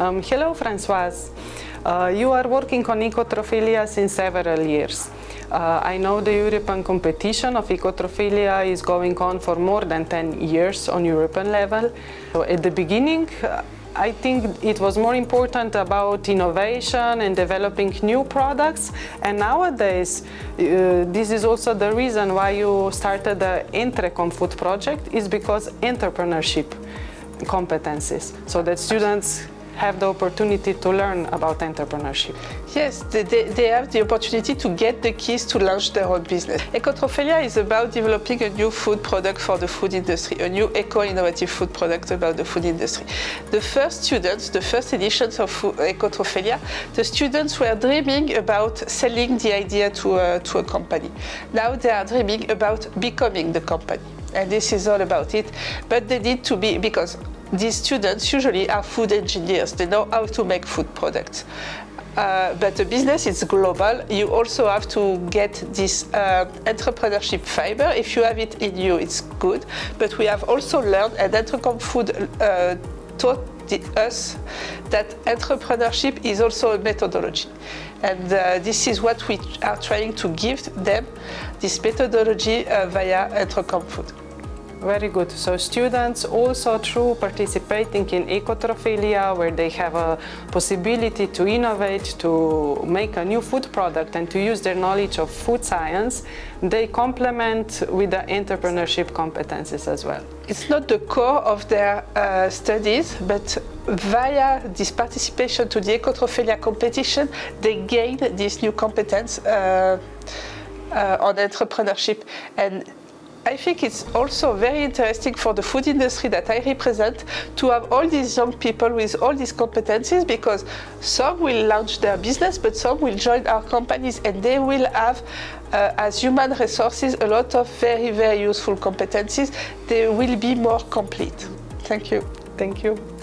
Um, hello, Francoise. Uh, you are working on Ecotrophelia since several years. Uh, I know the European competition of Ecotrophelia is going on for more than 10 years on European level. So at the beginning, uh, I think it was more important about innovation and developing new products. And nowadays, uh, this is also the reason why you started the EntreCompFood project is because entrepreneurship competencies, so that students have the opportunity to learn about entrepreneurship. Yes, they, they, have the opportunity to get the keys to launch their own business. Ecotrophelia is about developing a new food product for the food industry, a new eco-innovative food product about the food industry. The first students, the first editions of Ecotrophelia, the students were dreaming about selling the idea to a, to a company. Now they are dreaming about becoming the company and this is all about it. But they need to be, because these students usually are food engineers. They know how to make food products. Uh, but the business is global. You also have to get this uh, entrepreneurship fiber. If you have it in you, it's good. But we have also learned, and EntreCompFood uh, taught us that entrepreneurship is also a methodology. And uh, this is what we are trying to give them, this methodology uh, via EntreCompFood. Very good. So students also through participating in Ecotrophelia where they have a possibility to innovate, to make a new food product and to use their knowledge of food science, they complement with the entrepreneurship competencies as well. It's not the core of their uh, studies, but via this participation to the Ecotrophelia competition, they gain this new competence uh, uh, on entrepreneurship. And I think it's also very interesting for the food industry that I represent to have all these young people with all these competencies because some will launch their business, but some will join our companies and they will have, uh, as human resources, a lot of very, very useful competencies. They will be more complete. Thank you. Thank you.